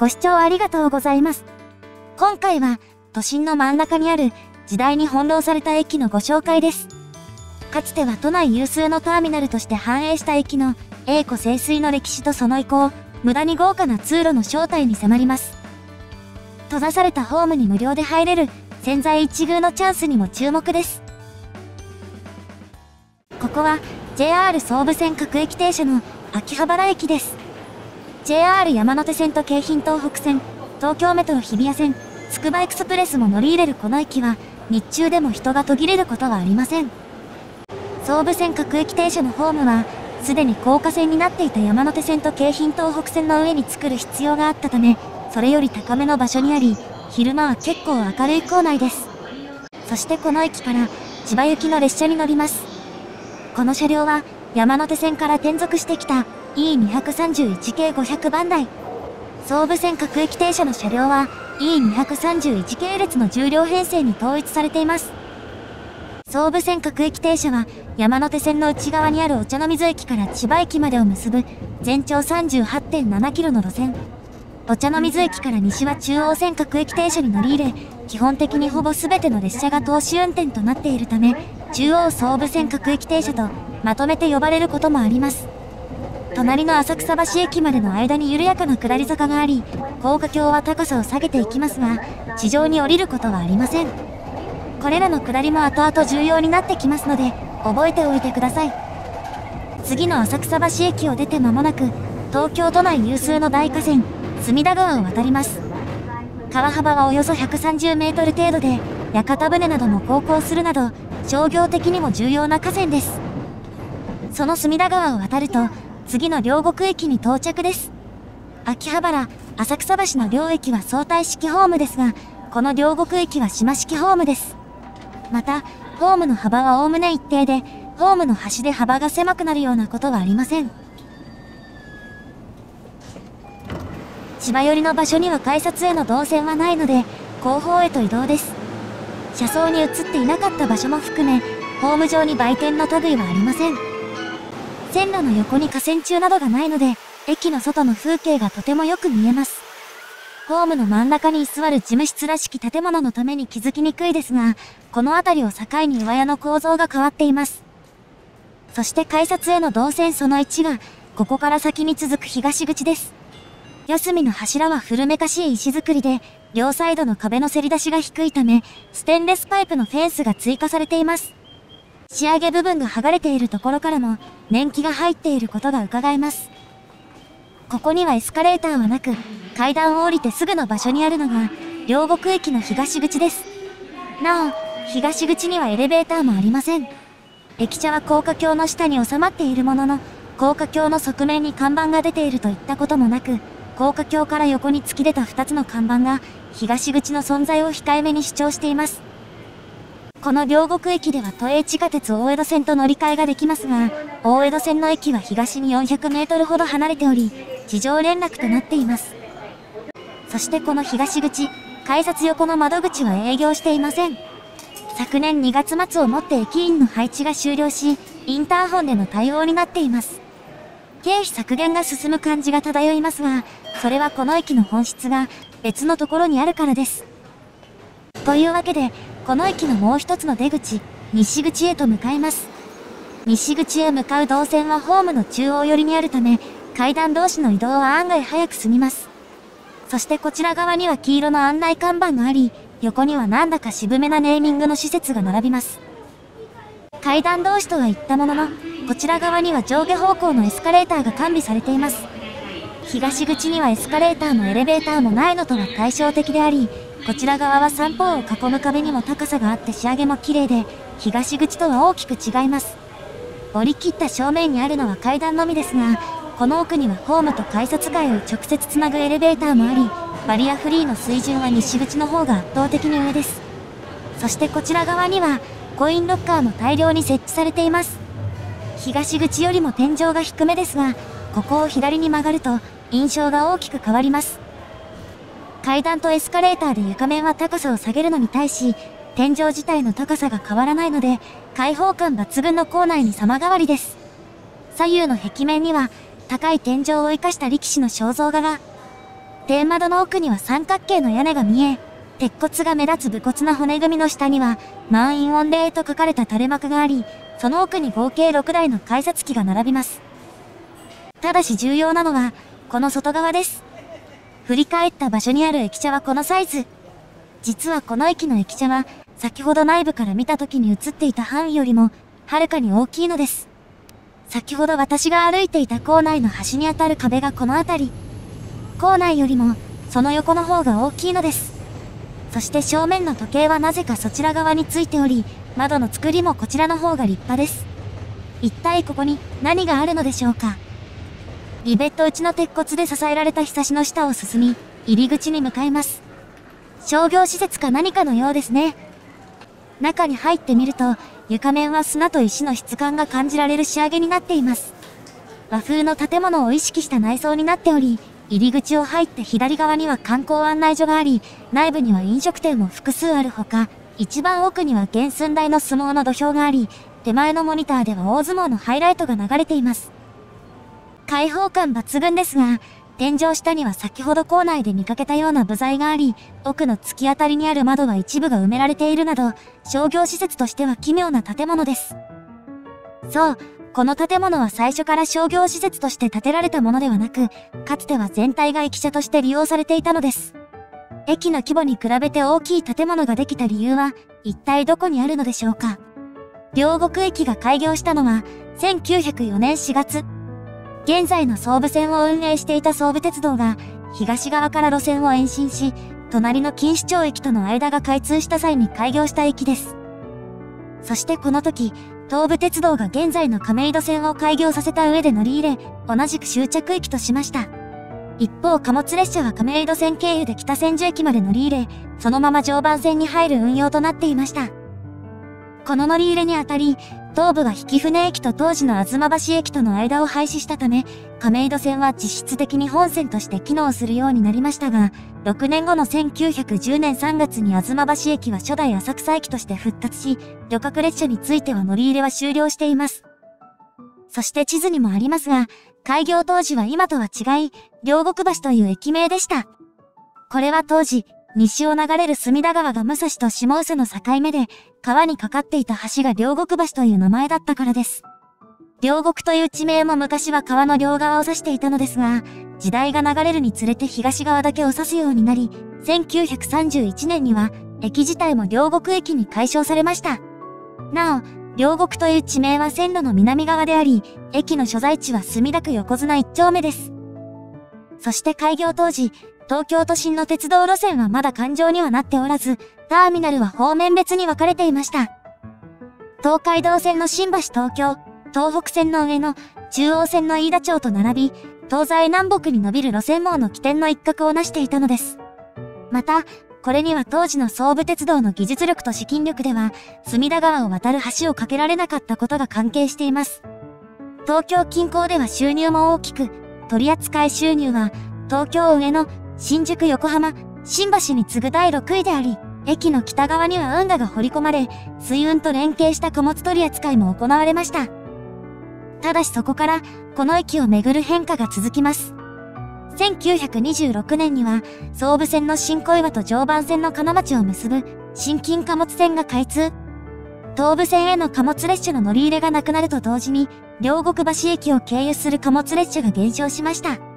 ご視聴ありがとうございます。今回は、都心の真ん中にある、時代に翻弄された駅のご紹介です。かつては都内有数のターミナルとして繁栄した駅の、栄枯盛衰の歴史とその遺構、無駄に豪華な通路の正体に迫ります。閉ざされたホームに無料で入れる、潜在一遇のチャンスにも注目です。ここは、JR 総武線各駅停車の秋葉原駅です。JR 山手線と京浜東北線、東京メトロ日比谷線、つくばエクスプレスも乗り入れるこの駅は、日中でも人が途切れることはありません。総武線各駅停車のホームは、すでに高架線になっていた山手線と京浜東北線の上に作る必要があったため、それより高めの場所にあり、昼間は結構明るい構内です。そしてこの駅から千葉行きの列車に乗ります。この車両は山手線から転属してきた E231 系500番台。総武線各駅停車の車両は E231 系列の重量編成に統一されています。総武線各駅停車は山手線の内側にあるお茶の水駅から千葉駅までを結ぶ全長38.7キロの路線。お茶の水駅から西は中央線各駅停車に乗り入れ、基本的にほぼ全ての列車が投資運転となっているため、中央総武線各駅停車とまとめて呼ばれることもあります。隣の浅草橋駅までの間に緩やかな下り坂があり、高架橋は高さを下げていきますが、地上に降りることはありません。これらの下りも後々重要になってきますので、覚えておいてください。次の浅草橋駅を出て間もなく、東京都内有数の大河川、隅田川を渡ります。川幅はおよそ130メートル程度で、屋形船なども航行するなど、商業的にも重要な河川です。その隅田川を渡ると、次の両国駅に到着です。秋葉原、浅草橋の両駅は相対式ホームですが、この両国駅は島式ホームです。また、ホームの幅はおおむね一定で、ホームの端で幅が狭くなるようなことはありません。千葉寄りの場所には改札への動線はないので、後方へと移動です。車窓に映っていなかった場所も含め、ホーム上に売店の類はありません。線路の横に河川中などがないので、駅の外の風景がとてもよく見えます。ホームの真ん中に居座る事務室らしき建物のために気づきにくいですが、この辺りを境に上屋の構造が変わっています。そして改札への動線その1が、ここから先に続く東口です。四隅の柱は古めかしい石造りで、両サイドの壁のせり出しが低いため、ステンレスパイプのフェンスが追加されています。仕上げ部分が剥がれているところからも年季が入っていることが伺えます。ここにはエスカレーターはなく、階段を降りてすぐの場所にあるのが、両国駅の東口です。なお、東口にはエレベーターもありません。駅舎は高架橋の下に収まっているものの、高架橋の側面に看板が出ているといったこともなく、高架橋から横に突き出た2つの看板が、東口の存在を控えめに主張しています。この両国駅では都営地下鉄大江戸線と乗り換えができますが、大江戸線の駅は東に400メートルほど離れており、地上連絡となっています。そしてこの東口、改札横の窓口は営業していません。昨年2月末をもって駅員の配置が終了し、インターホンでの対応になっています。経費削減が進む感じが漂いますが、それはこの駅の本質が別のところにあるからです。というわけで、この駅のもう一つの出口、西口へと向かいます。西口へ向かう動線はホームの中央寄りにあるため、階段同士の移動は案外早く済みます。そしてこちら側には黄色の案内看板があり、横にはなんだか渋めなネーミングの施設が並びます。階段同士とは言ったものの、こちら側には上下方向のエスカレーターが完備されています。東口にはエスカレーターもエレベーターもないのとは対照的であり、こちら側は三方を囲む壁にも高さがあって仕上げも綺麗で、東口とは大きく違います。折り切った正面にあるのは階段のみですが、この奥にはホームと改札階を直接つなぐエレベーターもあり、バリアフリーの水準は西口の方が圧倒的に上です。そしてこちら側には、コインロッカーも大量に設置されています。東口よりも天井が低めですが、ここを左に曲がると、印象が大きく変わります。階段とエスカレーターで床面は高さを下げるのに対し、天井自体の高さが変わらないので、開放感抜群の構内に様変わりです。左右の壁面には、高い天井を生かした力士の肖像画が。天窓の奥には三角形の屋根が見え、鉄骨が目立つ武骨な骨組みの下には、満員御礼と書かれた垂れ幕があり、その奥に合計6台の改札機が並びます。ただし重要なのは、この外側です。振り返った場所にある駅舎はこのサイズ。実はこの駅の駅舎は、先ほど内部から見た時に映っていた範囲よりも、はるかに大きいのです。先ほど私が歩いていた構内の端にあたる壁がこの辺り。構内よりも、その横の方が大きいのです。そして正面の時計はなぜかそちら側についており、窓の作りもこちらの方が立派です。一体ここに何があるのでしょうかリベット打ちの鉄骨で支えられたひさしの下を進み、入り口に向かいます。商業施設か何かのようですね。中に入ってみると、床面は砂と石の質感が感じられる仕上げになっています。和風の建物を意識した内装になっており、入り口を入って左側には観光案内所があり、内部には飲食店も複数あるほか、一番奥には原寸大の相撲の土俵があり、手前のモニターでは大相撲のハイライトが流れています。開放感抜群ですが、天井下には先ほど校内で見かけたような部材があり、奥の突き当たりにある窓は一部が埋められているなど、商業施設としては奇妙な建物です。そう、この建物は最初から商業施設として建てられたものではなく、かつては全体が駅舎として利用されていたのです。駅の規模に比べて大きい建物ができた理由は、一体どこにあるのでしょうか。両国駅が開業したのは、1904年4月。現在の総武線を運営していた総武鉄道が、東側から路線を延伸し、隣の錦糸町駅との間が開通した際に開業した駅です。そしてこの時、東武鉄道が現在の亀戸線を開業させた上で乗り入れ、同じく終着駅としました。一方貨物列車は亀戸線経由で北千住駅まで乗り入れ、そのまま常磐線に入る運用となっていました。この乗り入れにあたり、東部が引船駅と当時の吾妻橋駅との間を廃止したため、亀戸線は実質的に本線として機能するようになりましたが、6年後の1910年3月に吾妻橋駅は初代浅草駅として復活し、旅客列車については乗り入れは終了しています。そして地図にもありますが、開業当時は今とは違い、両国橋という駅名でした。これは当時、西を流れる隅田川が武蔵と下宇の境目で、川にかかっていた橋が両国橋という名前だったからです。両国という地名も昔は川の両側を指していたのですが、時代が流れるにつれて東側だけを指すようになり、1931年には駅自体も両国駅に解消されました。なお、両国という地名は線路の南側であり、駅の所在地は墨田区横綱一丁目です。そして開業当時、東京都心の鉄道路線はまだ環状にはなっておらず、ターミナルは方面別に分かれていました。東海道線の新橋東京、東北線の上の中央線の飯田町と並び、東西南北に伸びる路線網の起点の一角を成していたのです。また、これには当時の総武鉄道の技術力と資金力では、隅田川を渡る橋を架けられなかったことが関係しています。東京近郊では収入も大きく、取扱収入は、東京上野、新宿横浜、新橋に次ぐ第6位であり、駅の北側には運河が掘り込まれ、水運と連携した貨物取り扱いも行われました。ただしそこから、この駅をめぐる変化が続きます。1926年には、総武線の新小岩と常磐線の金町を結ぶ、新金貨物線が開通。東武線への貨物列車の乗り入れがなくなると同時に、両国橋駅を経由する貨物列車が減少しました。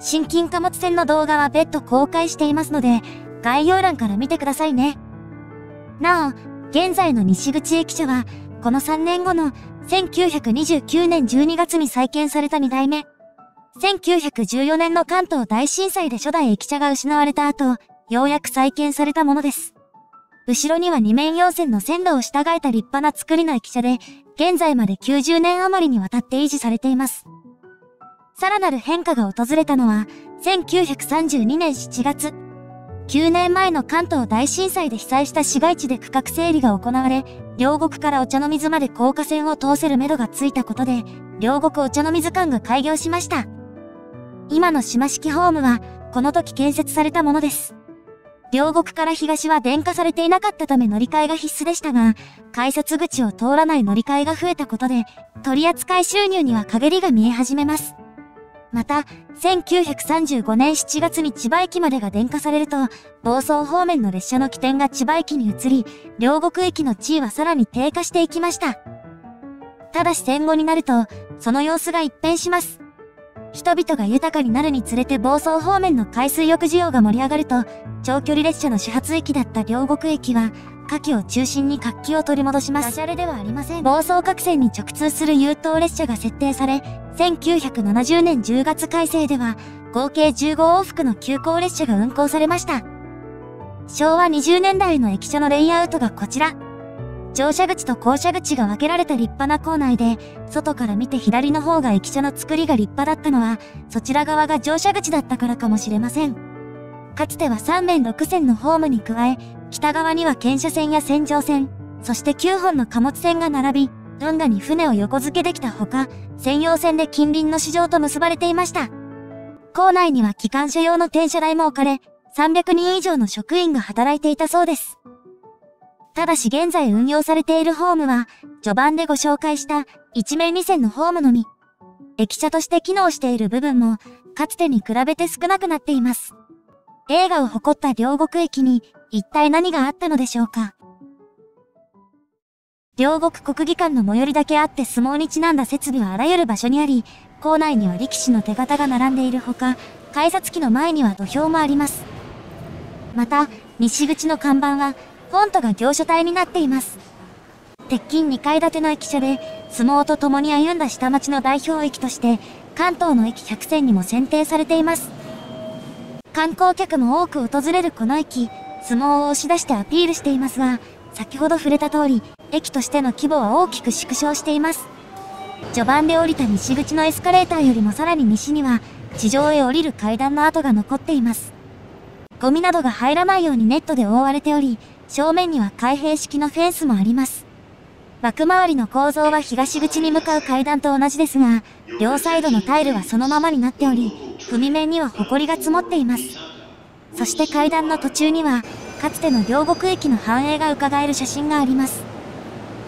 新金貨物線の動画は別途公開していますので、概要欄から見てくださいね。なお、現在の西口駅舎は、この3年後の1929年12月に再建された2代目、1914年の関東大震災で初代駅舎が失われた後、ようやく再建されたものです。後ろには二面4線の線路を従えた立派な作りの駅舎で、現在まで90年余りにわたって維持されています。さらなる変化が訪れたのは、1932年7月。9年前の関東大震災で被災した市街地で区画整理が行われ、両国からお茶の水まで高架線を通せる目処がついたことで、両国お茶の水館が開業しました。今の島式ホームは、この時建設されたものです。両国から東は電化されていなかったため乗り換えが必須でしたが、改札口を通らない乗り換えが増えたことで、取扱収入には陰りが見え始めます。また、1935年7月に千葉駅までが電化されると、房総方面の列車の起点が千葉駅に移り、両国駅の地位はさらに低下していきました。ただし戦後になると、その様子が一変します。人々が豊かになるにつれて房総方面の海水浴需要が盛り上がると、長距離列車の始発駅だった両国駅は、夏季を中心に活気を取り戻します。ダジャレではありません。房総各線に直通する優等列車が設定され、1970年10月改正では、合計15往復の急行列車が運行されました。昭和20年代の駅舎のレイアウトがこちら。乗車口と降車口が分けられた立派な構内で、外から見て左の方が駅舎の作りが立派だったのは、そちら側が乗車口だったからかもしれません。かつては3面6線のホームに加え、北側には検車線や洗浄線、そして9本の貨物線が並び、運河に船を横付けできたほか、専用線で近隣の市場と結ばれていました。構内には機関車用の停車台も置かれ、300人以上の職員が働いていたそうです。ただし現在運用されているホームは、序盤でご紹介した一面二線のホームのみ。駅舎として機能している部分も、かつてに比べて少なくなっています。映画を誇った両国駅に一体何があったのでしょうか？両国国技館の最寄りだけあって相撲にちなんだ設備はあらゆる場所にあり、校内には力士の手形が並んでいるほか、改札機の前には土俵もあります。また、西口の看板はフォントが行書体になっています。鉄筋2階建ての駅舎で、相撲と共に歩んだ下町の代表駅として、関東の駅100選にも選定されています。観光客も多く訪れるこの駅、相撲を押し出してアピールしていますが、先ほど触れた通り、駅としての規模は大きく縮小しています。序盤で降りた西口のエスカレーターよりもさらに西には、地上へ降りる階段の跡が残っています。ゴミなどが入らないようにネットで覆われており、正面には開閉式のフェンスもあります。枠回りの構造は東口に向かう階段と同じですが、両サイドのタイルはそのままになっており、踏み面には埃が積もっています。そして階段の途中には、かつての両国駅の繁栄が伺える写真があります。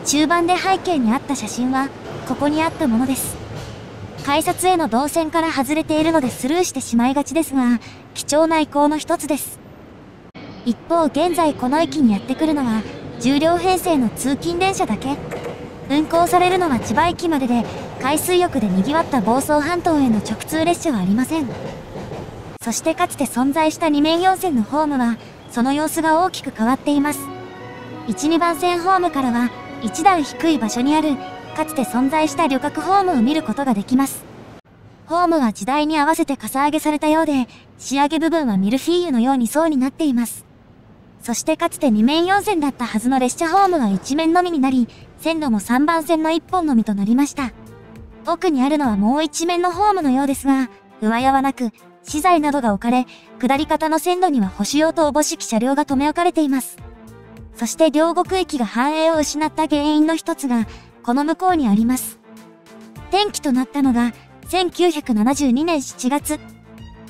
中盤で背景にあった写真は、ここにあったものです。改札への動線から外れているのでスルーしてしまいがちですが、貴重な遺構の一つです。一方現在この駅にやってくるのは10両編成の通勤電車だけ。運行されるのは千葉駅までで海水浴で賑わった房総半島への直通列車はありません。そしてかつて存在した2面4線のホームはその様子が大きく変わっています。12番線ホームからは一段低い場所にあるかつて存在した旅客ホームを見ることができます。ホームは時代に合わせてかさ上げされたようで仕上げ部分はミルフィーユのように層になっています。そしてかつて2面4線だったはずの列車ホームが1面のみになり、線路も3番線の1本のみとなりました。奥にあるのはもう1面のホームのようですが、上屋はなく、資材などが置かれ、下り方の線路には保守用とおぼしき車両が止め置かれています。そして両国駅が繁栄を失った原因の一つが、この向こうにあります。転機となったのが、1972年7月、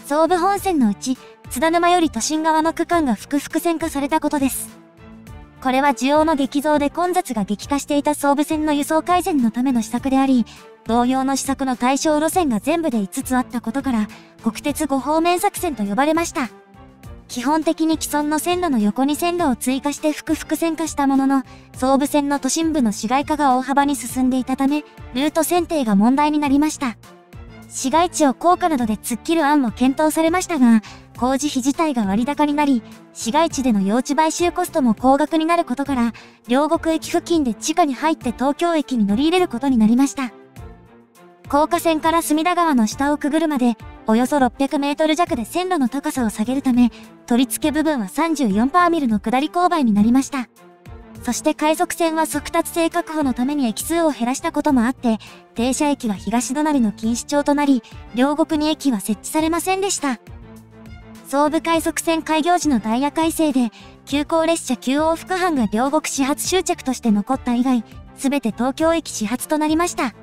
総武本線のうち、津田沼より都心側の区間が複々線化されたことです。これは需要の激増で混雑が激化していた総武線の輸送改善のための施策であり、同様の施策の対象路線が全部で5つあったことから、国鉄5方面作戦と呼ばれました。基本的に既存の線路の横に線路を追加して複々線化したものの、総武線の都心部の市街化が大幅に進んでいたため、ルート選定が問題になりました。市街地を高架などで突っ切る案も検討されましたが、工事費自体が割高になり、市街地での用地買収コストも高額になることから、両国駅付近で地下に入って東京駅に乗り入れることになりました。高架線から隅田川の下をくぐるまで、およそ600メートル弱で線路の高さを下げるため、取り付け部分は34パーミルの下り勾配になりました。そして快速線は速達性確保のために駅数を減らしたこともあって、停車駅は東隣の錦糸町となり、両国に駅は設置されませんでした。総武快速線開業時のダイヤ改正で、急行列車9往復班が両国始発終着として残った以外、すべて東京駅始発となりました。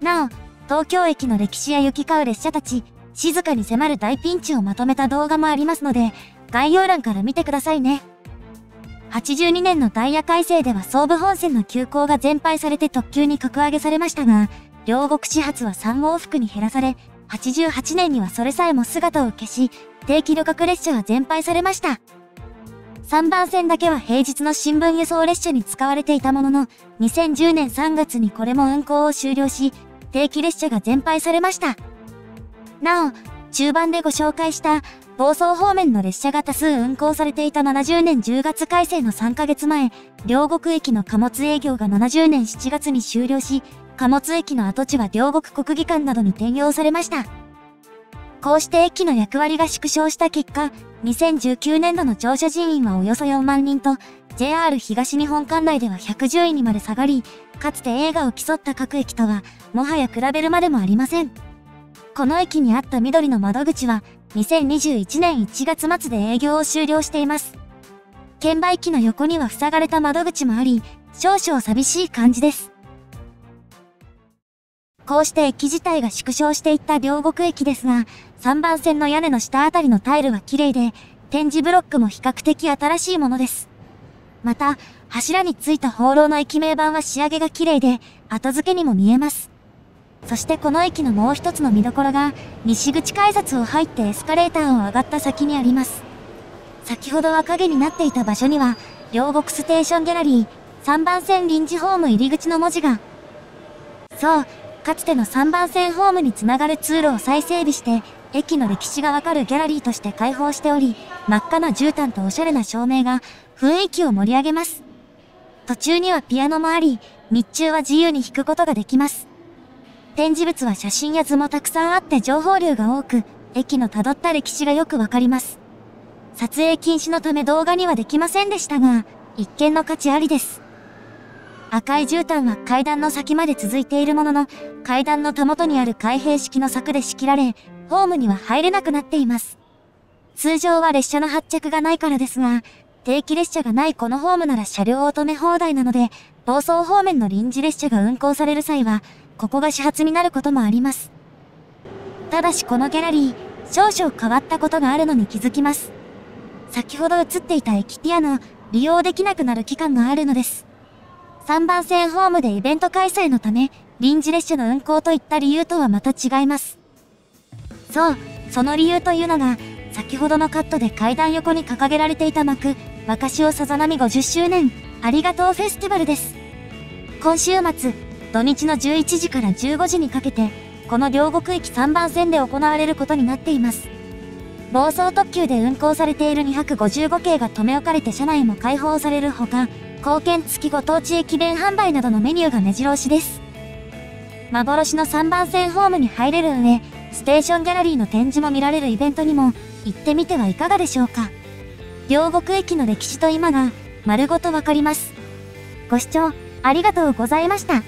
なお、東京駅の歴史や行き交う列車たち、静かに迫る大ピンチをまとめた動画もありますので、概要欄から見てくださいね。82年のダイヤ改正では総武本線の急行が全廃されて特急に格上げされましたが、両国始発は3往復に減らされ、88年にはそれさえも姿を消し、定期旅客列車は全廃されました。3番線だけは平日の新聞輸送列車に使われていたものの、2010年3月にこれも運行を終了し、定期列車が全廃されました。なお、中盤でご紹介した、房総方面の列車が多数運行されていた70年10月改正の3ヶ月前、両国駅の貨物営業が70年7月に終了し、貨物駅の跡地は両国国技館などに転用されました。こうして駅の役割が縮小した結果、2019年度の乗車人員はおよそ4万人と、JR 東日本管内では110位にまで下がり、かつて映画を競った各駅とは、もはや比べるまでもありません。この駅にあった緑の窓口は、2021年1月末で営業を終了しています。券売機の横には塞がれた窓口もあり、少々寂しい感じです。こうして駅自体が縮小していった両国駅ですが、3番線の屋根の下あたりのタイルは綺麗で、展示ブロックも比較的新しいものです。また、柱についた放浪の駅名板は仕上げが綺麗で、後付けにも見えます。そしてこの駅のもう一つの見どころが、西口改札を入ってエスカレーターを上がった先にあります。先ほどは影になっていた場所には、両国ステーションギャラリー、3番線臨時ホーム入り口の文字が。そう、かつての3番線ホームにつながる通路を再整備して、駅の歴史がわかるギャラリーとして開放しており、真っ赤な絨毯とおしゃれな照明が雰囲気を盛り上げます。途中にはピアノもあり、日中は自由に弾くことができます。展示物は写真や図もたくさんあって情報量が多く、駅の辿った歴史がよくわかります。撮影禁止のため動画にはできませんでしたが、一見の価値ありです。赤い絨毯は階段の先まで続いているものの、階段のたもとにある開閉式の柵で仕切られ、ホームには入れなくなっています。通常は列車の発着がないからですが、定期列車がないこのホームなら車両を止め放題なので、房総方面の臨時列車が運行される際は、ここが始発になることもあります。ただしこのギャラリー、少々変わったことがあるのに気づきます。先ほど映っていた駅ピアノ、利用できなくなる期間があるのです。3番線ホームでイベント開催のため、臨時列車の運行といった理由とはまた違います。そう、その理由というのが、先ほどのカットで階段横に掲げられていた幕、若潮さざ波50周年、ありがとうフェスティバルです。今週末、土日の11時から15時にかけて、この両国駅3番線で行われることになっています。暴走特急で運行されている255系が留め置かれて車内も開放されるほか、貢献付きご当地駅弁販売などのメニューが目白押しです。幻の3番線ホームに入れる上、ステーションギャラリーの展示も見られるイベントにも行ってみてはいかがでしょうか。両国駅の歴史と今が丸ごとわかります。ご視聴ありがとうございました。